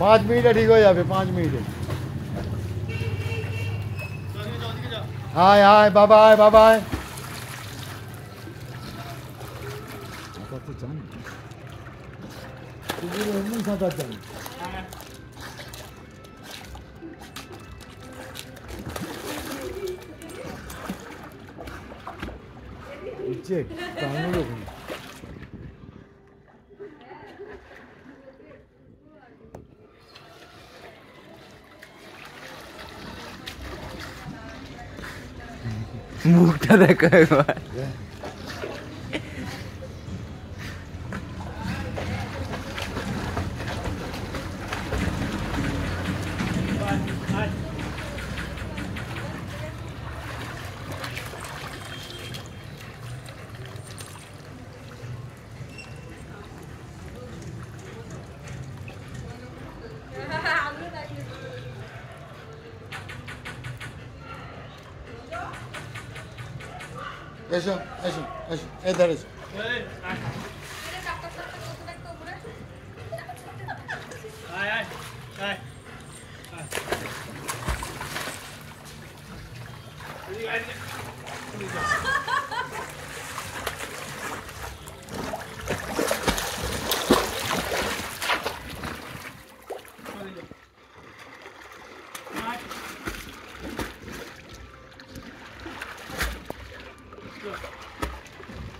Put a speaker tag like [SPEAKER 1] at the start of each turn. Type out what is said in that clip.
[SPEAKER 1] पाँच मिनट ठीक हो जाए पाँच मिनट हाय हाय बाबा हाय बाबा हाय 이제 나무로
[SPEAKER 2] もう戦いは。
[SPEAKER 1] এসো এসো এসো এ ধরে এসো
[SPEAKER 3] আয়